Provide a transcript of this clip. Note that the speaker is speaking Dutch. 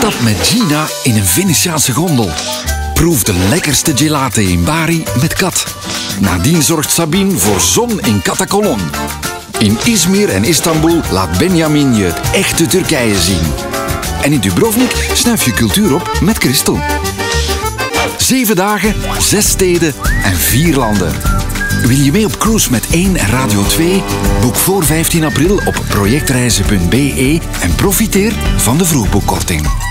Stap met Gina in een Venetiaanse gondel. Proef de lekkerste gelate in Bari met kat. Nadien zorgt Sabine voor zon in Katakolon. In Izmir en Istanbul laat Benjamin je het echte Turkije zien. En in Dubrovnik snuif je cultuur op met Christel. Zeven dagen, zes steden en vier landen. Wil je mee op cruise met 1 en Radio 2? Boek voor 15 april op projectreizen.be en profiteer van de vroegboekkorting.